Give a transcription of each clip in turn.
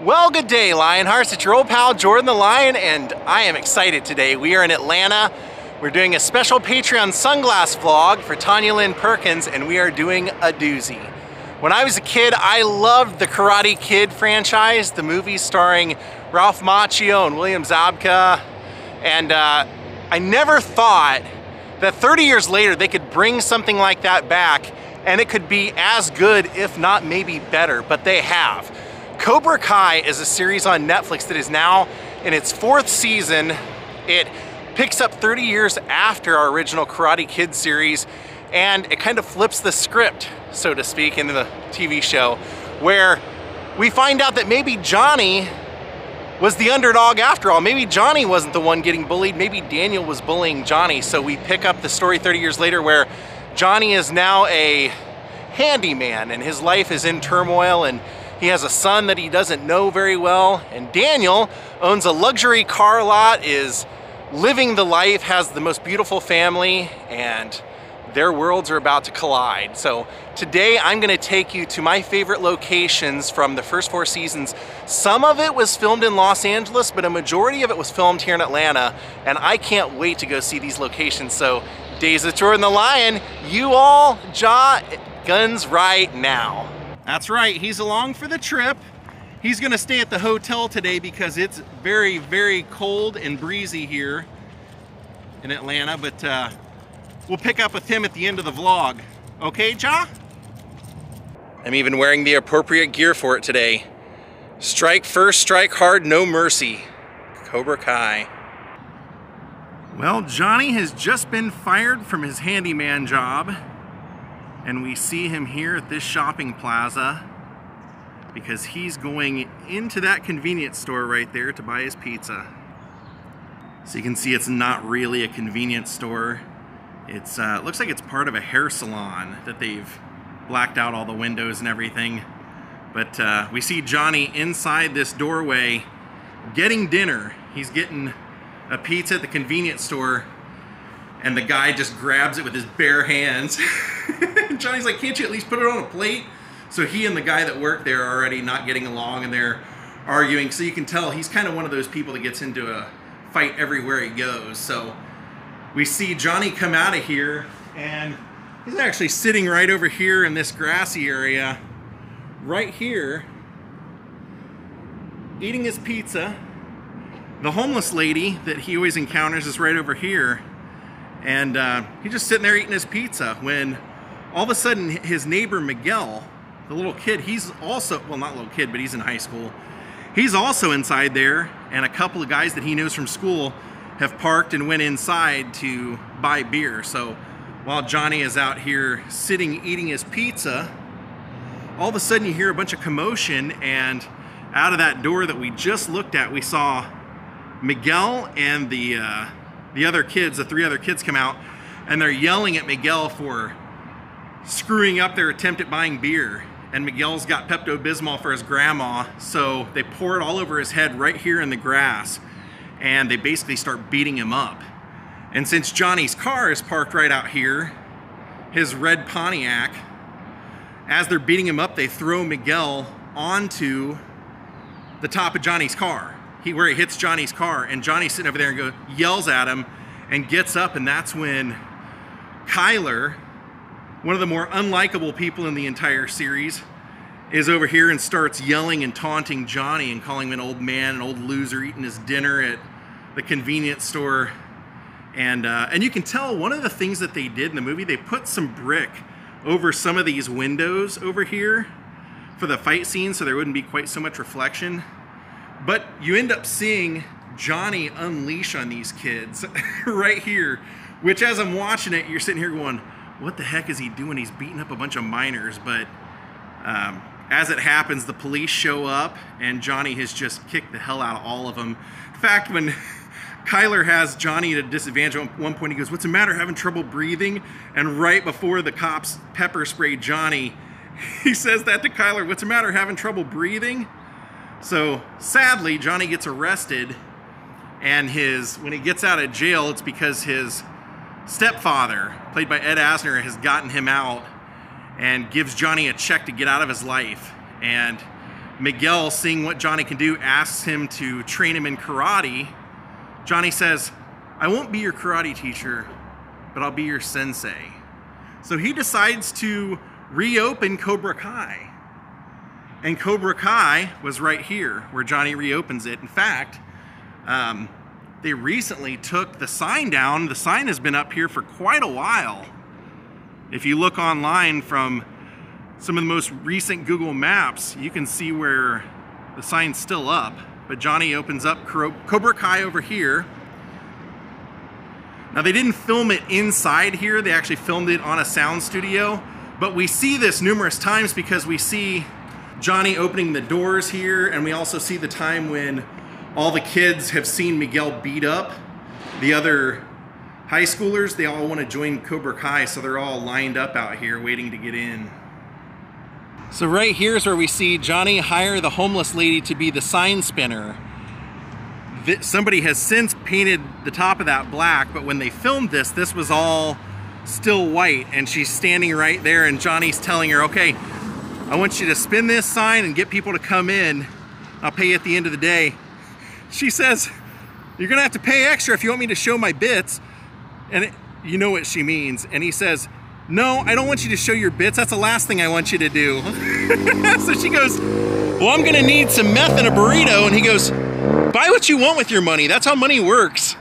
Well, good day, Lionhearts. It's your old pal, Jordan the Lion, and I am excited today. We are in Atlanta. We're doing a special Patreon sunglass vlog for Tanya Lynn Perkins, and we are doing a doozy. When I was a kid, I loved the Karate Kid franchise, the movie starring Ralph Macchio and William Zabka, and uh, I never thought that 30 years later they could bring something like that back and it could be as good, if not maybe better, but they have. Cobra Kai is a series on Netflix that is now in its fourth season. It picks up 30 years after our original Karate Kid series and it kind of flips the script, so to speak, into the TV show where we find out that maybe Johnny was the underdog after all. Maybe Johnny wasn't the one getting bullied, maybe Daniel was bullying Johnny. So we pick up the story 30 years later where Johnny is now a handyman and his life is in turmoil and he has a son that he doesn't know very well. And Daniel owns a luxury car lot, is living the life, has the most beautiful family, and their worlds are about to collide. So today I'm gonna take you to my favorite locations from the first four seasons. Some of it was filmed in Los Angeles, but a majority of it was filmed here in Atlanta, and I can't wait to go see these locations. So Days of Jordan the Lion, you all jaw guns right now. That's right, he's along for the trip. He's gonna stay at the hotel today because it's very, very cold and breezy here in Atlanta, but uh, we'll pick up with him at the end of the vlog. Okay, Ja? I'm even wearing the appropriate gear for it today. Strike first, strike hard, no mercy. Cobra Kai. Well, Johnny has just been fired from his handyman job and we see him here at this shopping plaza because he's going into that convenience store right there to buy his pizza. So you can see it's not really a convenience store. It's uh, looks like it's part of a hair salon that they've blacked out all the windows and everything. But uh, we see Johnny inside this doorway getting dinner. He's getting a pizza at the convenience store and the guy just grabs it with his bare hands. Johnny's like, can't you at least put it on a plate? So he and the guy that worked there are already not getting along and they're arguing. So you can tell he's kind of one of those people that gets into a fight everywhere he goes. So we see Johnny come out of here and he's actually sitting right over here in this grassy area, right here, eating his pizza. The homeless lady that he always encounters is right over here and uh, he's just sitting there eating his pizza when all of a sudden his neighbor Miguel, the little kid, he's also, well not little kid, but he's in high school. He's also inside there and a couple of guys that he knows from school have parked and went inside to buy beer. So while Johnny is out here sitting eating his pizza, all of a sudden you hear a bunch of commotion and out of that door that we just looked at, we saw Miguel and the uh, the other kids, the three other kids come out and they're yelling at Miguel for screwing up their attempt at buying beer. And Miguel's got Pepto-Bismol for his grandma, so they pour it all over his head right here in the grass and they basically start beating him up. And since Johnny's car is parked right out here, his red Pontiac, as they're beating him up, they throw Miguel onto the top of Johnny's car he, where he hits Johnny's car, and Johnny's sitting over there and go, yells at him and gets up, and that's when Kyler, one of the more unlikable people in the entire series, is over here and starts yelling and taunting Johnny and calling him an old man, an old loser, eating his dinner at the convenience store. And, uh, and you can tell one of the things that they did in the movie, they put some brick over some of these windows over here for the fight scene so there wouldn't be quite so much reflection. But you end up seeing Johnny unleash on these kids right here, which as I'm watching it, you're sitting here going, what the heck is he doing? He's beating up a bunch of minors. But um, as it happens, the police show up and Johnny has just kicked the hell out of all of them. In fact, when Kyler has Johnny at a disadvantage at one point. He goes, What's the matter? Having trouble breathing? And right before the cops pepper spray Johnny, he says that to Kyler, What's the matter? Having trouble breathing? So sadly, Johnny gets arrested, and his when he gets out of jail, it's because his stepfather, played by Ed Asner, has gotten him out and gives Johnny a check to get out of his life. And Miguel, seeing what Johnny can do, asks him to train him in karate. Johnny says, I won't be your karate teacher, but I'll be your sensei. So he decides to reopen Cobra Kai. And Cobra Kai was right here where Johnny reopens it. In fact, um, they recently took the sign down. The sign has been up here for quite a while. If you look online from some of the most recent Google Maps, you can see where the sign's still up, but Johnny opens up Cobra Kai over here. Now they didn't film it inside here, they actually filmed it on a sound studio, but we see this numerous times because we see Johnny opening the doors here, and we also see the time when all the kids have seen Miguel beat up the other high schoolers. They all want to join Cobra Kai, so they're all lined up out here waiting to get in. So right here is where we see Johnny hire the homeless lady to be the sign spinner. Somebody has since painted the top of that black, but when they filmed this, this was all still white, and she's standing right there, and Johnny's telling her, okay, I want you to spin this sign and get people to come in. I'll pay you at the end of the day. She says, you're gonna have to pay extra if you want me to show my bits. And it, you know what she means. And he says, no, I don't want you to show your bits. That's the last thing I want you to do. so she goes, well, I'm gonna need some meth and a burrito. And he goes, buy what you want with your money. That's how money works.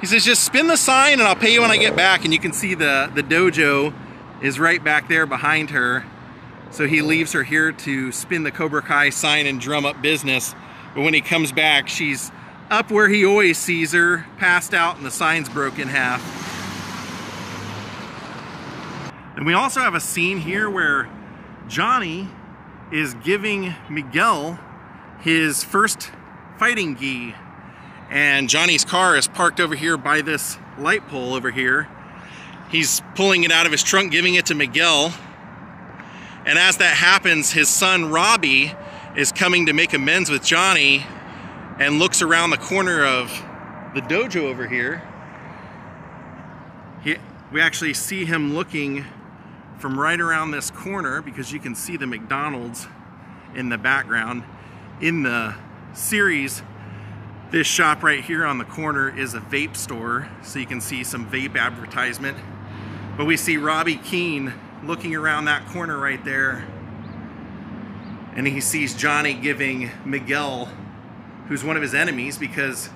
He says, just spin the sign and I'll pay you when I get back. And you can see the, the dojo is right back there behind her. So he leaves her here to spin the Cobra Kai sign and drum up business. But when he comes back, she's up where he always sees her, passed out and the sign's broken half. And we also have a scene here where Johnny is giving Miguel his first fighting gi. And Johnny's car is parked over here by this light pole over here. He's pulling it out of his trunk, giving it to Miguel. And as that happens, his son Robbie is coming to make amends with Johnny and looks around the corner of the dojo over here. He, we actually see him looking from right around this corner because you can see the McDonald's in the background. In the series, this shop right here on the corner is a vape store, so you can see some vape advertisement. But we see Robbie Keene looking around that corner right there, and he sees Johnny giving Miguel, who's one of his enemies, because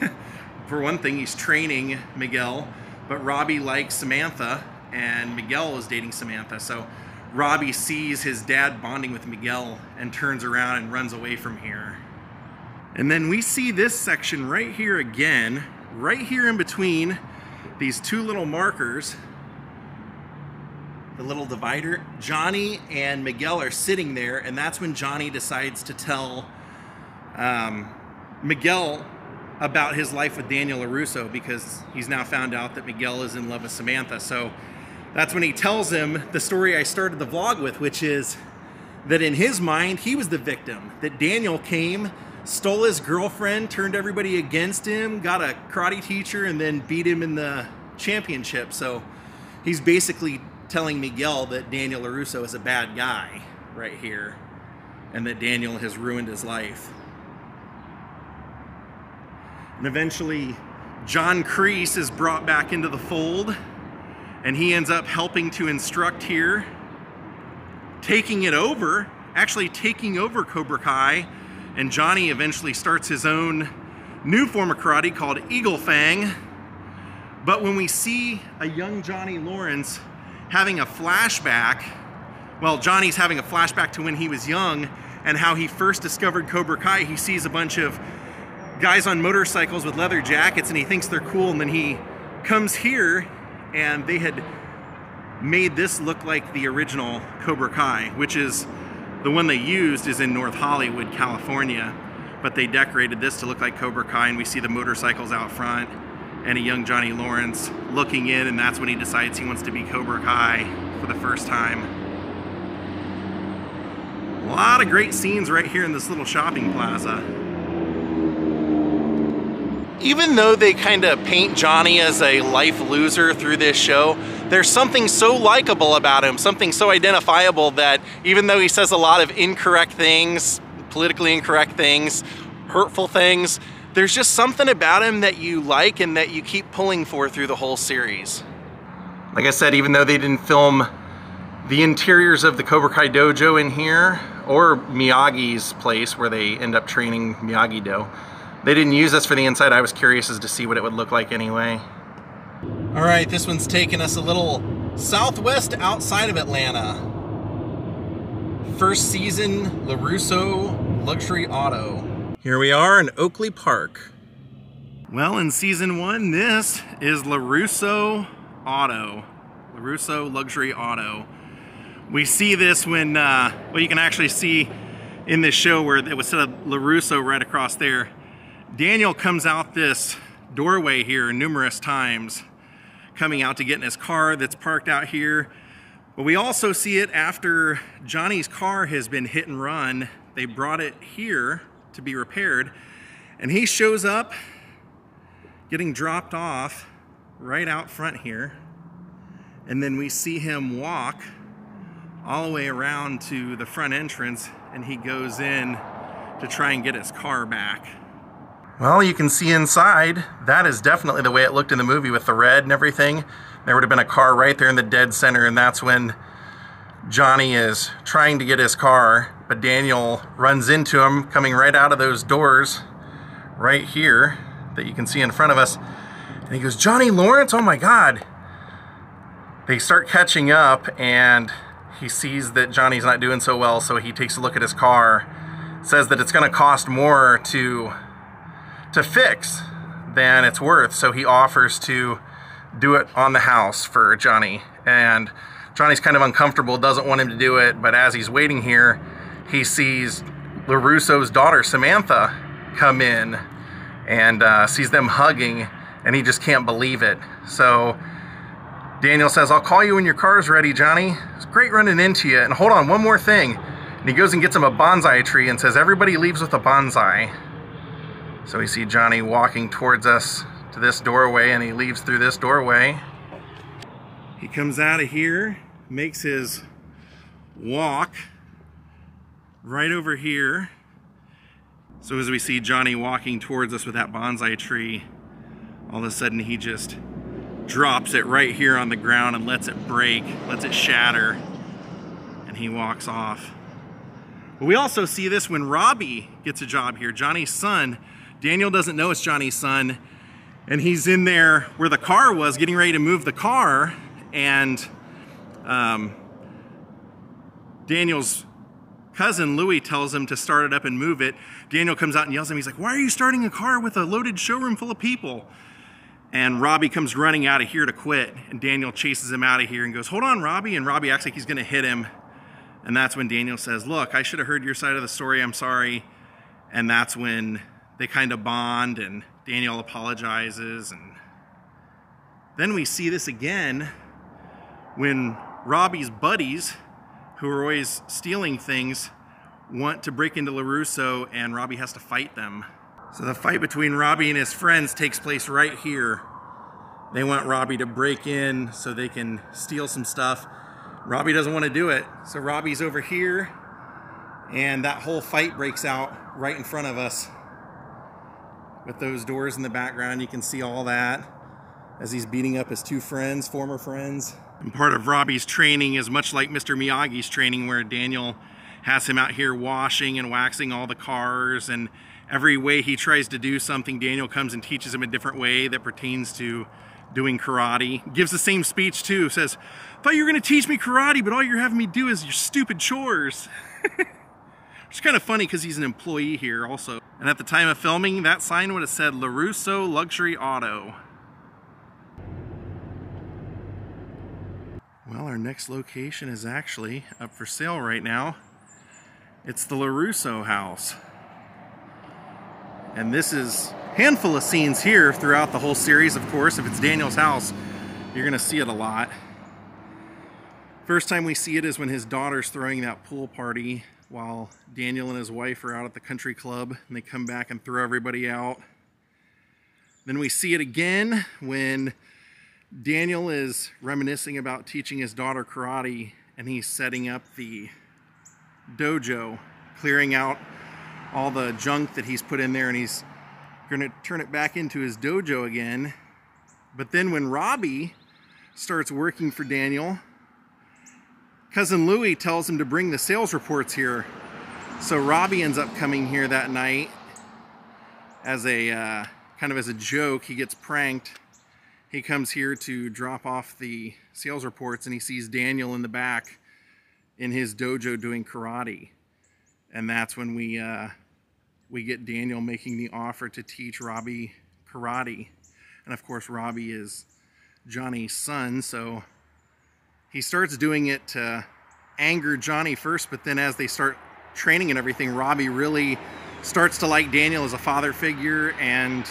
for one thing, he's training Miguel, but Robbie likes Samantha, and Miguel is dating Samantha. So Robbie sees his dad bonding with Miguel and turns around and runs away from here. And then we see this section right here again, right here in between these two little markers, the little divider. Johnny and Miguel are sitting there, and that's when Johnny decides to tell um, Miguel about his life with Daniel LaRusso because he's now found out that Miguel is in love with Samantha. So that's when he tells him the story I started the vlog with, which is that in his mind, he was the victim. That Daniel came, stole his girlfriend, turned everybody against him, got a karate teacher, and then beat him in the championship. So he's basically telling Miguel that Daniel LaRusso is a bad guy right here, and that Daniel has ruined his life. And eventually, John Kreese is brought back into the fold and he ends up helping to instruct here, taking it over, actually taking over Cobra Kai, and Johnny eventually starts his own new form of karate called Eagle Fang. But when we see a young Johnny Lawrence having a flashback, well, Johnny's having a flashback to when he was young and how he first discovered Cobra Kai, he sees a bunch of guys on motorcycles with leather jackets and he thinks they're cool and then he comes here and they had made this look like the original Cobra Kai, which is the one they used is in North Hollywood, California. but they decorated this to look like Cobra Kai and we see the motorcycles out front and a young Johnny Lawrence looking in and that's when he decides he wants to be Cobra Kai for the first time. A lot of great scenes right here in this little shopping plaza. Even though they kind of paint Johnny as a life loser through this show, there's something so likable about him, something so identifiable that even though he says a lot of incorrect things, politically incorrect things, hurtful things, there's just something about him that you like and that you keep pulling for through the whole series. Like I said, even though they didn't film the interiors of the Cobra Kai dojo in here, or Miyagi's place where they end up training Miyagi-Do, they didn't use this for the inside. I was curious as to see what it would look like anyway. All right, this one's taking us a little southwest outside of Atlanta. First season LaRusso Luxury Auto. Here we are in Oakley Park. Well, in season one, this is LaRusso Auto. LaRusso Luxury Auto. We see this when, uh, well, you can actually see in this show where it was said LaRusso right across there. Daniel comes out this doorway here numerous times, coming out to get in his car that's parked out here. But we also see it after Johnny's car has been hit and run. They brought it here to be repaired. And he shows up getting dropped off right out front here. And then we see him walk all the way around to the front entrance and he goes in to try and get his car back. Well, you can see inside. That is definitely the way it looked in the movie with the red and everything. There would have been a car right there in the dead center and that's when Johnny is trying to get his car but Daniel runs into him coming right out of those doors right here that you can see in front of us. And he goes, Johnny Lawrence, oh my God. They start catching up and he sees that Johnny's not doing so well, so he takes a look at his car, says that it's gonna cost more to, to fix than it's worth, so he offers to do it on the house for Johnny. And Johnny's kind of uncomfortable, doesn't want him to do it, but as he's waiting here, he sees LaRusso's daughter, Samantha, come in and uh, sees them hugging, and he just can't believe it. So Daniel says, I'll call you when your car's ready, Johnny. It's great running into you. And hold on, one more thing. And he goes and gets him a bonsai tree and says, everybody leaves with a bonsai. So we see Johnny walking towards us to this doorway, and he leaves through this doorway. He comes out of here, makes his walk right over here. So as we see Johnny walking towards us with that bonsai tree, all of a sudden he just drops it right here on the ground and lets it break, lets it shatter, and he walks off. But we also see this when Robbie gets a job here, Johnny's son. Daniel doesn't know it's Johnny's son, and he's in there where the car was, getting ready to move the car, and um, Daniel's cousin Louie tells him to start it up and move it. Daniel comes out and yells at him. He's like, why are you starting a car with a loaded showroom full of people? And Robbie comes running out of here to quit. And Daniel chases him out of here and goes, hold on, Robbie. And Robbie acts like he's going to hit him. And that's when Daniel says, look, I should have heard your side of the story. I'm sorry. And that's when they kind of bond and Daniel apologizes. And then we see this again when Robbie's buddies who are always stealing things want to break into LaRusso and Robbie has to fight them. So the fight between Robbie and his friends takes place right here. They want Robbie to break in so they can steal some stuff. Robbie doesn't want to do it. So Robbie's over here and that whole fight breaks out right in front of us. With those doors in the background, you can see all that as he's beating up his two friends, former friends. And part of Robbie's training is much like Mr. Miyagi's training where Daniel has him out here washing and waxing all the cars and every way he tries to do something, Daniel comes and teaches him a different way that pertains to doing karate. Gives the same speech too, says, thought you were gonna teach me karate, but all you're having me do is your stupid chores. It's kind of funny because he's an employee here also. And at the time of filming, that sign would have said LaRusso Luxury Auto. Well, our next location is actually up for sale right now. It's the LaRusso house. And this is handful of scenes here throughout the whole series, of course. If it's Daniel's house, you're gonna see it a lot. First time we see it is when his daughter's throwing that pool party while Daniel and his wife are out at the country club and they come back and throw everybody out. Then we see it again when Daniel is reminiscing about teaching his daughter karate and he's setting up the dojo, clearing out all the junk that he's put in there and he's going to turn it back into his dojo again. But then when Robbie starts working for Daniel, cousin Louie tells him to bring the sales reports here. So Robbie ends up coming here that night as a uh, kind of as a joke. He gets pranked. He comes here to drop off the sales reports and he sees Daniel in the back in his dojo doing karate. And that's when we uh, we get Daniel making the offer to teach Robbie karate. And of course, Robbie is Johnny's son, so he starts doing it to anger Johnny first, but then as they start training and everything, Robbie really starts to like Daniel as a father figure and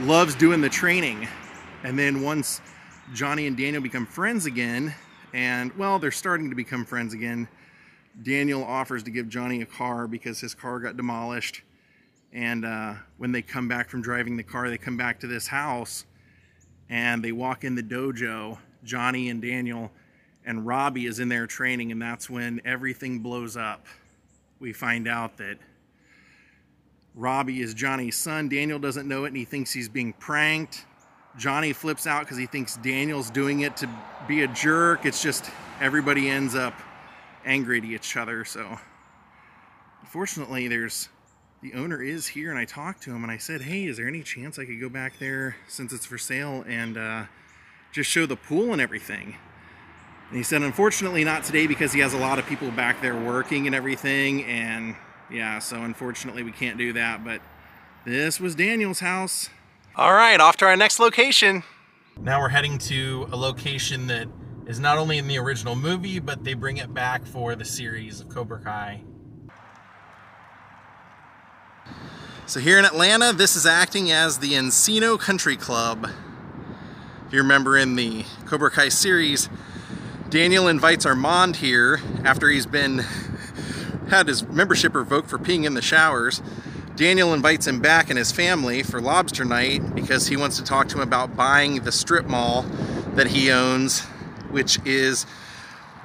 loves doing the training. And then once Johnny and Daniel become friends again, and well, they're starting to become friends again, Daniel offers to give Johnny a car because his car got demolished. And uh, when they come back from driving the car, they come back to this house and they walk in the dojo, Johnny and Daniel, and Robbie is in there training, and that's when everything blows up. We find out that Robbie is Johnny's son. Daniel doesn't know it, and he thinks he's being pranked. Johnny flips out because he thinks Daniel's doing it to be a jerk. It's just everybody ends up angry at each other. So, fortunately, there's the owner is here, and I talked to him, and I said, "Hey, is there any chance I could go back there since it's for sale and uh, just show the pool and everything?" And he said, unfortunately not today because he has a lot of people back there working and everything. And yeah, so unfortunately we can't do that. But this was Daniel's house. All right, off to our next location. Now we're heading to a location that is not only in the original movie, but they bring it back for the series of Cobra Kai. So here in Atlanta, this is acting as the Encino Country Club. If you remember in the Cobra Kai series, Daniel invites Armand here after he's been had his membership revoked for peeing in the showers. Daniel invites him back and his family for lobster night because he wants to talk to him about buying the strip mall that he owns, which is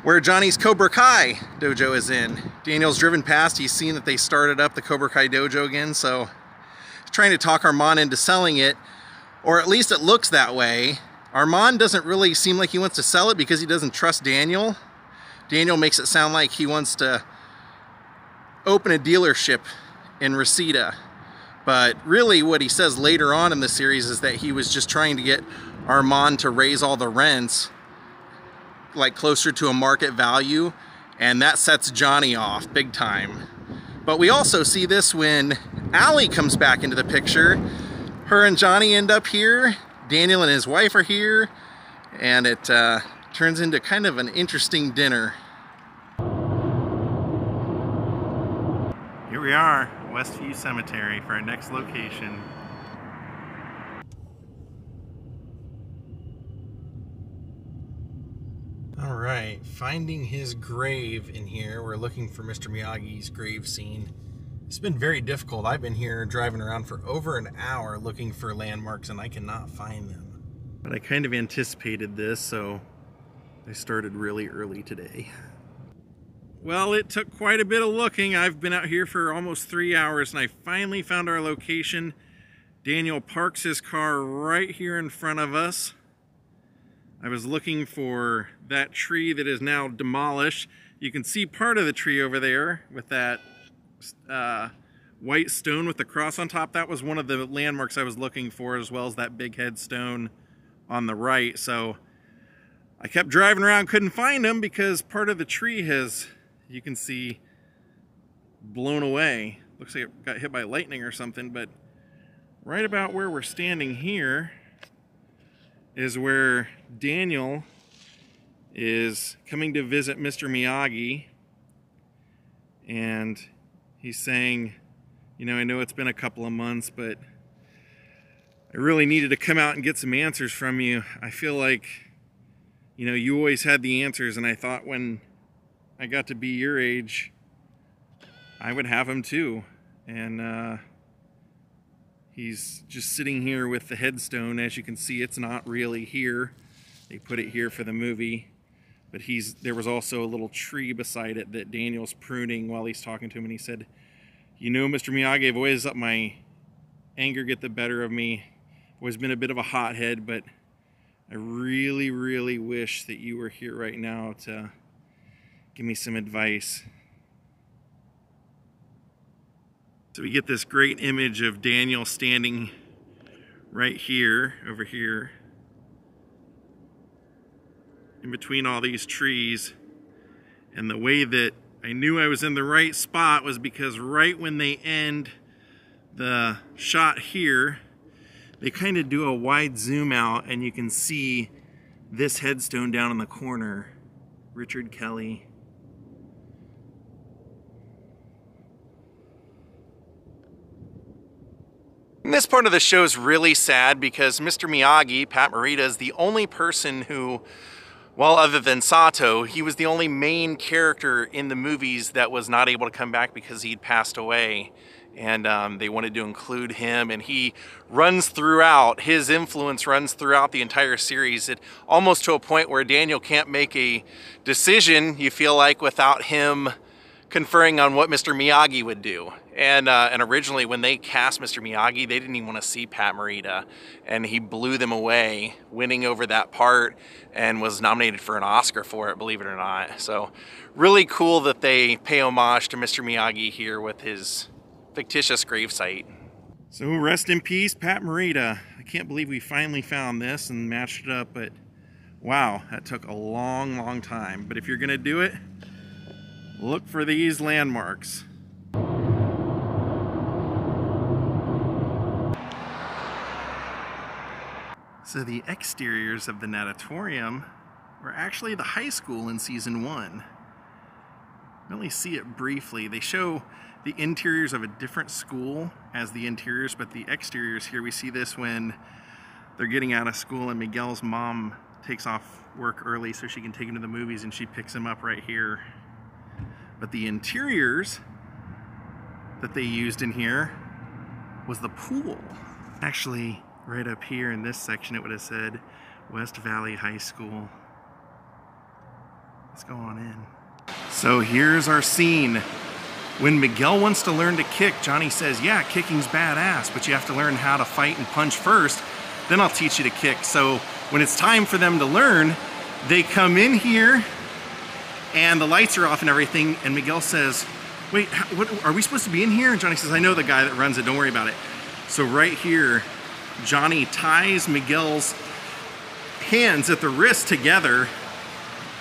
where Johnny's Cobra Kai dojo is in. Daniel's driven past, he's seen that they started up the Cobra Kai dojo again, so he's trying to talk Armand into selling it, or at least it looks that way. Armand doesn't really seem like he wants to sell it because he doesn't trust Daniel. Daniel makes it sound like he wants to open a dealership in Reseda. But really what he says later on in the series is that he was just trying to get Armand to raise all the rents like closer to a market value and that sets Johnny off big time. But we also see this when Ali comes back into the picture. Her and Johnny end up here Daniel and his wife are here, and it uh, turns into kind of an interesting dinner. Here we are, Westview Cemetery for our next location. All right, finding his grave in here. We're looking for Mr. Miyagi's grave scene. It's been very difficult. I've been here driving around for over an hour looking for landmarks and I cannot find them. But I kind of anticipated this, so I started really early today. Well, it took quite a bit of looking. I've been out here for almost three hours and I finally found our location. Daniel parks his car right here in front of us. I was looking for that tree that is now demolished. You can see part of the tree over there with that uh, white stone with the cross on top. That was one of the landmarks I was looking for, as well as that big headstone on the right. So I kept driving around, couldn't find them because part of the tree has, you can see, blown away. Looks like it got hit by lightning or something, but right about where we're standing here is where Daniel is coming to visit Mr. Miyagi and he's saying You know, I know it's been a couple of months, but I really needed to come out and get some answers from you. I feel like, you know, you always had the answers, and I thought when I got to be your age, I would have him too. And uh, he's just sitting here with the headstone. As you can see, it's not really here. They put it here for the movie. But he's there was also a little tree beside it that Daniel's pruning while he's talking to him. And he said, you know, Mr. Miyagi, I've always let my anger get the better of me. Always been a bit of a hothead, but I really, really wish that you were here right now to give me some advice. So we get this great image of Daniel standing right here, over here, in between all these trees. And the way that I knew I was in the right spot was because right when they end the shot here, they kind of do a wide zoom out and you can see this headstone down in the corner. Richard Kelly. And this part of the show is really sad because Mr. Miyagi, Pat Morita, is the only person who well, other than Sato, he was the only main character in the movies that was not able to come back because he'd passed away. And um, they wanted to include him, and he runs throughout. His influence runs throughout the entire series, it, almost to a point where Daniel can't make a decision, you feel like, without him conferring on what Mr. Miyagi would do. And, uh, and originally when they cast Mr. Miyagi, they didn't even want to see Pat Morita. And he blew them away, winning over that part and was nominated for an Oscar for it, believe it or not. So really cool that they pay homage to Mr. Miyagi here with his fictitious gravesite. So rest in peace, Pat Morita. I can't believe we finally found this and matched it up, but wow, that took a long, long time. But if you're gonna do it, look for these landmarks. So the exteriors of the natatorium were actually the high school in season one. You only see it briefly. They show the interiors of a different school as the interiors, but the exteriors here, we see this when they're getting out of school and Miguel's mom takes off work early so she can take him to the movies and she picks him up right here. But the interiors that they used in here was the pool. Actually, right up here in this section it would have said West Valley High School. Let's go on in. So here's our scene. When Miguel wants to learn to kick, Johnny says, yeah, kicking's badass, but you have to learn how to fight and punch first, then I'll teach you to kick. So when it's time for them to learn, they come in here and the lights are off and everything, and Miguel says, wait, what, are we supposed to be in here? And Johnny says, I know the guy that runs it, don't worry about it. So right here, Johnny ties Miguel's hands at the wrist together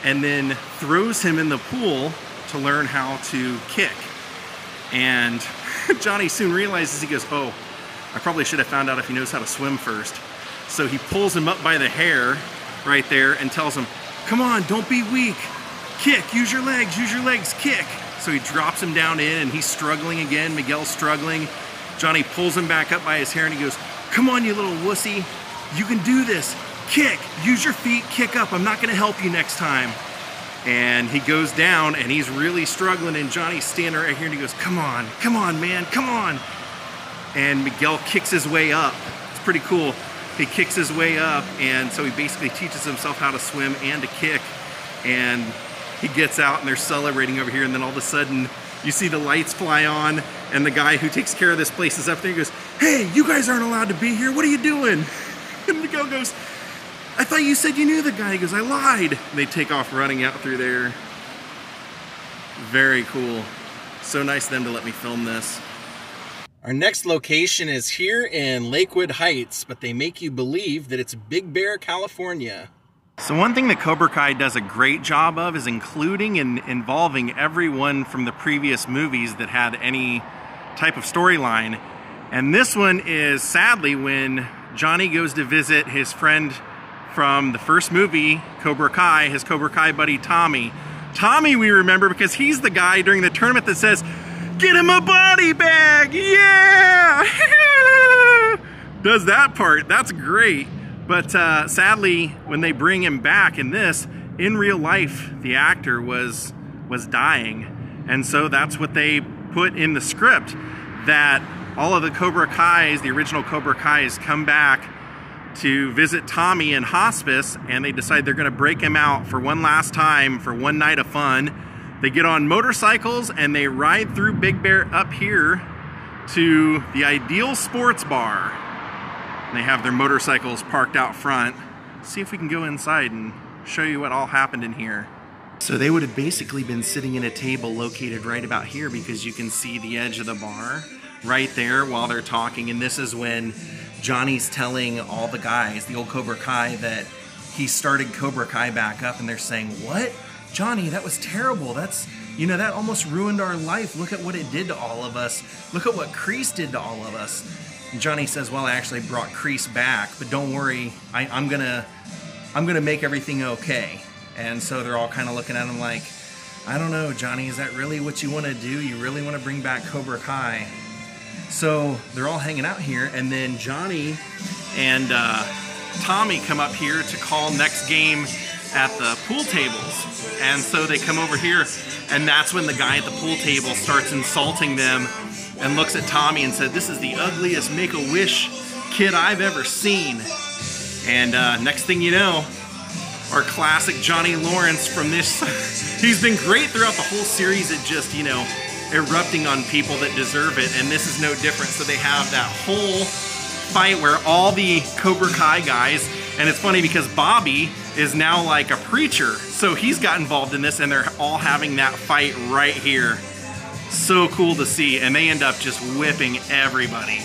and then throws him in the pool to learn how to kick. And Johnny soon realizes, he goes, oh, I probably should have found out if he knows how to swim first. So he pulls him up by the hair right there and tells him, come on, don't be weak. Kick, use your legs, use your legs, kick. So he drops him down in and he's struggling again. Miguel's struggling. Johnny pulls him back up by his hair and he goes, Come on, you little wussy. You can do this. Kick. Use your feet. Kick up. I'm not going to help you next time. And he goes down and he's really struggling. And Johnny's standing right here and he goes, Come on. Come on, man. Come on. And Miguel kicks his way up. It's pretty cool. He kicks his way up. And so he basically teaches himself how to swim and to kick. And he gets out and they're celebrating over here. And then all of a sudden, you see the lights fly on and the guy who takes care of this place is up there. He goes, hey, you guys aren't allowed to be here. What are you doing? And Miguel goes, I thought you said you knew the guy. He goes, I lied. And they take off running out through there. Very cool. So nice of them to let me film this. Our next location is here in Lakewood Heights, but they make you believe that it's Big Bear, California. So one thing that Cobra Kai does a great job of is including and involving everyone from the previous movies that had any type of storyline. And this one is sadly when Johnny goes to visit his friend from the first movie, Cobra Kai, his Cobra Kai buddy Tommy. Tommy we remember because he's the guy during the tournament that says, Get him a body bag! Yeah! Does that part. That's great. But uh, sadly, when they bring him back in this, in real life, the actor was was dying. And so that's what they put in the script, that all of the Cobra Kais, the original Cobra Kais, come back to visit Tommy in hospice and they decide they're gonna break him out for one last time for one night of fun. They get on motorcycles and they ride through Big Bear up here to the Ideal Sports Bar. And they have their motorcycles parked out front. See if we can go inside and show you what all happened in here. So they would have basically been sitting in a table located right about here because you can see the edge of the bar right there while they're talking. And this is when Johnny's telling all the guys, the old Cobra Kai, that he started Cobra Kai back up, and they're saying, What? Johnny, that was terrible. That's, you know, that almost ruined our life. Look at what it did to all of us. Look at what Kreese did to all of us. Johnny says, Well, I actually brought Kreese back, but don't worry, I, I'm gonna I'm gonna make everything okay. And so they're all kind of looking at him like, I don't know, Johnny, is that really what you want to do? You really want to bring back Cobra Kai? So they're all hanging out here, and then Johnny and uh, Tommy come up here to call next game at the pool tables. And so they come over here, and that's when the guy at the pool table starts insulting them and looks at Tommy and said, This is the ugliest make a wish kid I've ever seen. And uh, next thing you know, our classic Johnny Lawrence from this, he's been great throughout the whole series at just, you know, erupting on people that deserve it, and this is no different. So they have that whole fight where all the Cobra Kai guys, and it's funny because Bobby is now like a preacher, so he's got involved in this, and they're all having that fight right here. So cool to see, and they end up just whipping everybody.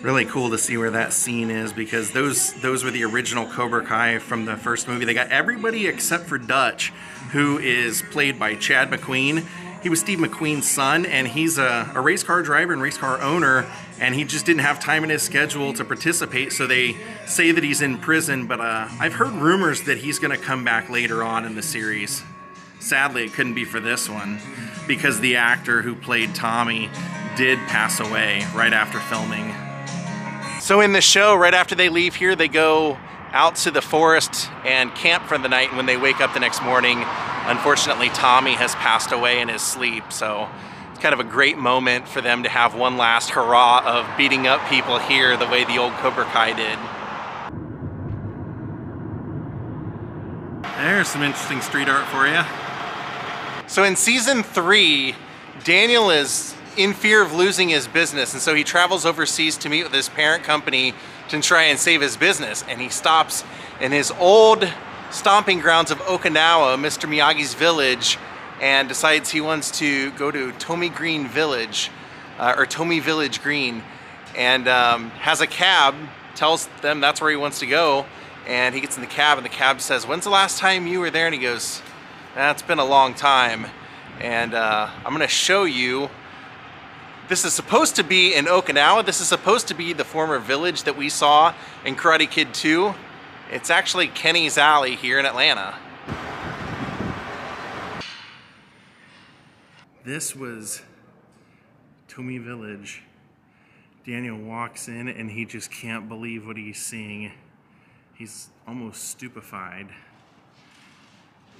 Really cool to see where that scene is because those those were the original Cobra Kai from the first movie. They got everybody except for Dutch, who is played by Chad McQueen. He was Steve McQueen's son, and he's a, a race car driver and race car owner, and he just didn't have time in his schedule to participate, so they say that he's in prison, but uh, I've heard rumors that he's going to come back later on in the series. Sadly, it couldn't be for this one, because the actor who played Tommy did pass away right after filming. So in the show, right after they leave here, they go out to the forest and camp for the night. And when they wake up the next morning, unfortunately, Tommy has passed away in his sleep. So it's kind of a great moment for them to have one last hurrah of beating up people here the way the old Cobra Kai did. There's some interesting street art for you. So in season three, Daniel is in fear of losing his business. And so he travels overseas to meet with his parent company to try and save his business. And he stops in his old stomping grounds of Okinawa, Mr. Miyagi's village, and decides he wants to go to Tomi Green Village, uh, or Tomi Village Green, and um, has a cab, tells them that's where he wants to go, and he gets in the cab, and the cab says, when's the last time you were there? And he goes, that's been a long time. And uh, I'm gonna show you this is supposed to be in Okinawa. This is supposed to be the former village that we saw in Karate Kid 2. It's actually Kenny's Alley here in Atlanta. This was Tomi Village. Daniel walks in and he just can't believe what he's seeing. He's almost stupefied.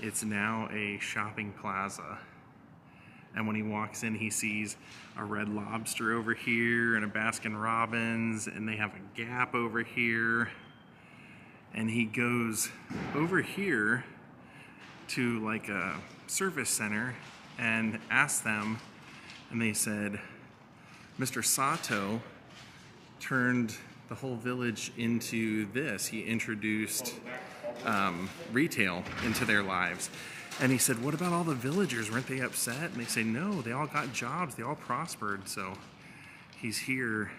It's now a shopping plaza. And when he walks in, he sees a Red Lobster over here and a Baskin Robbins, and they have a Gap over here. And he goes over here to like a service center and asks them, and they said, Mr. Sato turned the whole village into this. He introduced um, retail into their lives. And he said, What about all the villagers? Weren't they upset? And they say, No, they all got jobs, they all prospered. So he's here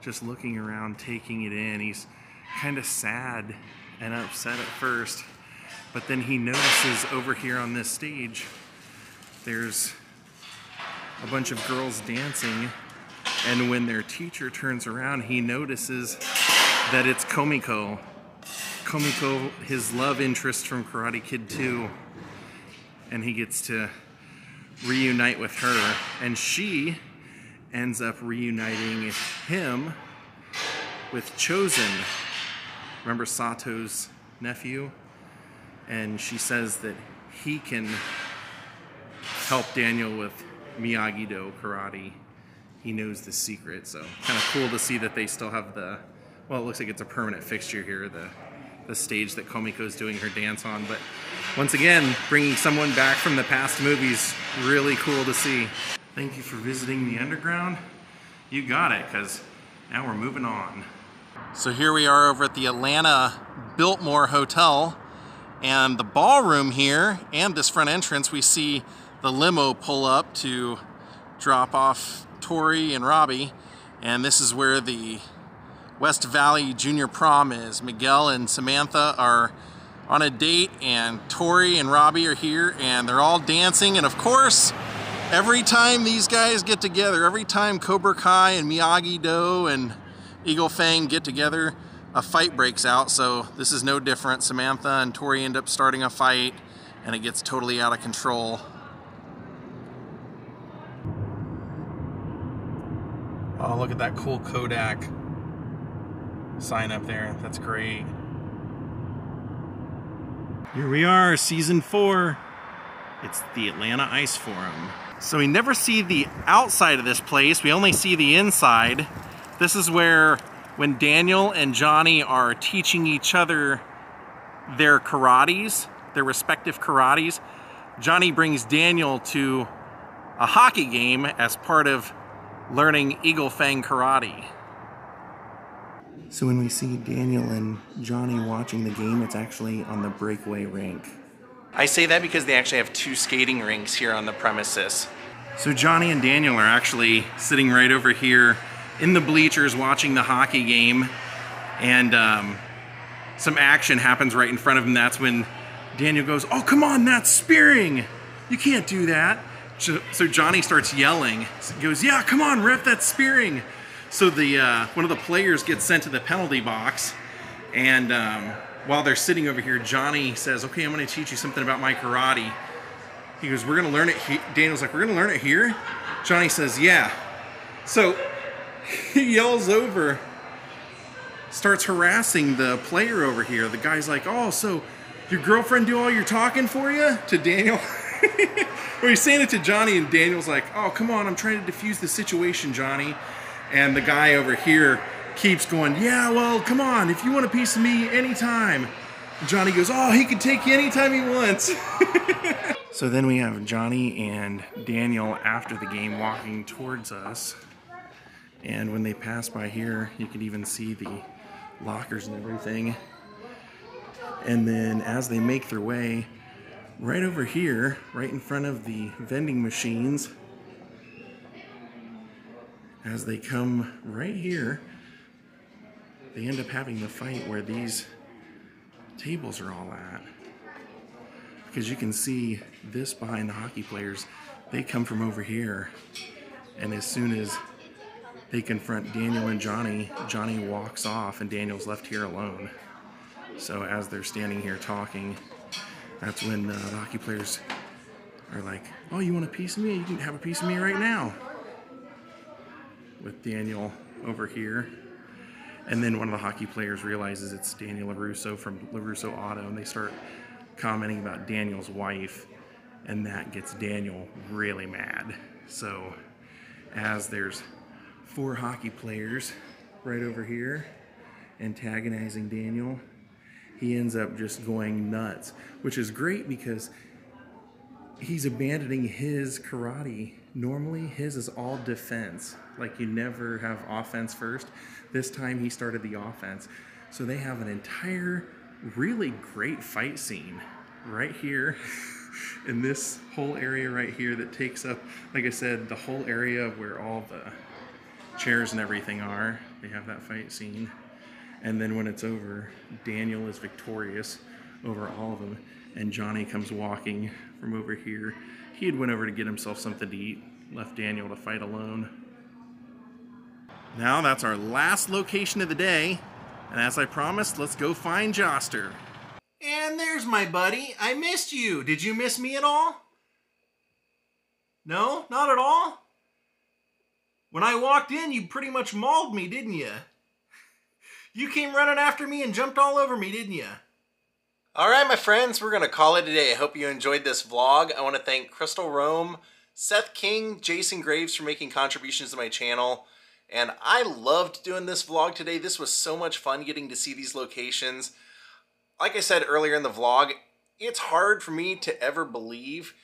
just looking around, taking it in. He's kind of sad and upset at first. But then he notices over here on this stage, there's a bunch of girls dancing. And when their teacher turns around, he notices that it's Kumiko. Kumiko, his love interest from Karate Kid 2 and he gets to reunite with her, and she ends up reuniting him with Chozen. Remember Sato's nephew? And she says that he can help Daniel with Miyagi-Do karate. He knows the secret, so kind of cool to see that they still have the, well, it looks like it's a permanent fixture here, the, the stage that Kumiko's doing her dance on. But once again, bringing someone back from the past movies, really cool to see. Thank you for visiting the underground. You got it, because now we're moving on. So here we are over at the Atlanta Biltmore Hotel and the ballroom here and this front entrance we see the limo pull up to drop off Tori and Robbie and this is where the West Valley Junior Prom is. Miguel and Samantha are on a date and Tori and Robbie are here and they're all dancing and of course every time these guys get together, every time Cobra Kai and Miyagi-Do and Eagle Fang get together, a fight breaks out. So this is no different. Samantha and Tori end up starting a fight and it gets totally out of control. Oh, look at that cool Kodak sign up there. That's great. Here we are, season four. It's the Atlanta Ice Forum. So we never see the outside of this place, we only see the inside. This is where when Daniel and Johnny are teaching each other their karates, their respective karates, Johnny brings Daniel to a hockey game as part of learning Eagle Fang karate. So when we see Daniel and Johnny watching the game, it's actually on the breakaway rink. I say that because they actually have two skating rinks here on the premises. So Johnny and Daniel are actually sitting right over here in the bleachers watching the hockey game, and um, some action happens right in front of them. That's when Daniel goes, "Oh, come on, that's spearing! You can't do that." So Johnny starts yelling. He goes, "Yeah, come on, ref, that's spearing!" So the uh, one of the players gets sent to the penalty box, and um, while they're sitting over here, Johnny says, "Okay, I'm going to teach you something about my karate." He goes, "We're going to learn it." He Daniel's like, "We're going to learn it here." Johnny says, "Yeah." So he yells over, starts harassing the player over here. The guy's like, oh, so your girlfriend do all your talking for you? To Daniel. or he's saying it to Johnny, and Daniel's like, oh, come on, I'm trying to defuse the situation, Johnny. And the guy over here keeps going, yeah, well, come on, if you want a piece of me anytime. Johnny goes, oh, he can take you anytime he wants. so then we have Johnny and Daniel after the game walking towards us. And when they pass by here, you can even see the lockers and everything. And then as they make their way right over here, right in front of the vending machines, as they come right here, they end up having the fight where these tables are all at. Because you can see this behind the hockey players, they come from over here. And as soon as they confront Daniel and Johnny. Johnny walks off and Daniel's left here alone. So as they're standing here talking, that's when uh, the hockey players are like, oh, you want a piece of me? You can have a piece of me right now. With Daniel over here. And then one of the hockey players realizes it's Daniel LaRusso from LaRusso Auto, and they start commenting about Daniel's wife, and that gets Daniel really mad. So as there's four hockey players right over here antagonizing Daniel. He ends up just going nuts, which is great because he's abandoning his karate. Normally, his is all defense. Like you never have offense first. This time, he started the offense. So they have an entire, really great fight scene right here in this whole area right here that takes up, like I said, the whole area where all the chairs and everything are. They have that fight scene. And then when it's over, Daniel is victorious over all of them. And Johnny comes walking from over here. He had went over to get himself something to eat, left Daniel to fight alone. Now that's our last location of the day. And as I promised, let's go find Joster. And there's my buddy. I missed you. Did you miss me at all? No, not at all? When I walked in, you pretty much mauled me, didn't you? You came running after me and jumped all over me, didn't you? All right, my friends, we're going to call it a day. I hope you enjoyed this vlog. I want to thank Crystal Rome, Seth King, Jason Graves for making contributions to my channel. And I loved doing this vlog today. This was so much fun getting to see these locations. Like I said earlier in the vlog, it's hard for me to ever believe,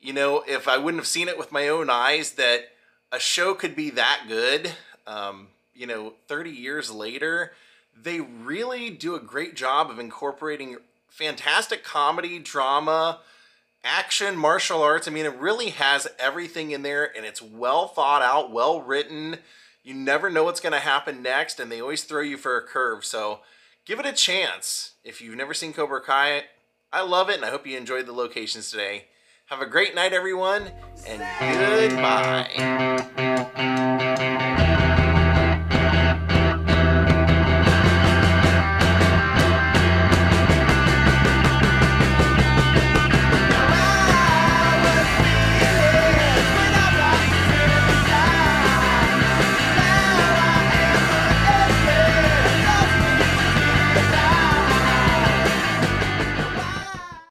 you know, if I wouldn't have seen it with my own eyes, that a show could be that good. Um, you know, 30 years later, they really do a great job of incorporating fantastic comedy, drama, action, martial arts. I mean, it really has everything in there and it's well thought out, well written. You never know what's going to happen next and they always throw you for a curve. So give it a chance. If you've never seen Cobra Kai, I love it and I hope you enjoyed the locations today. Have a great night, everyone, and goodbye.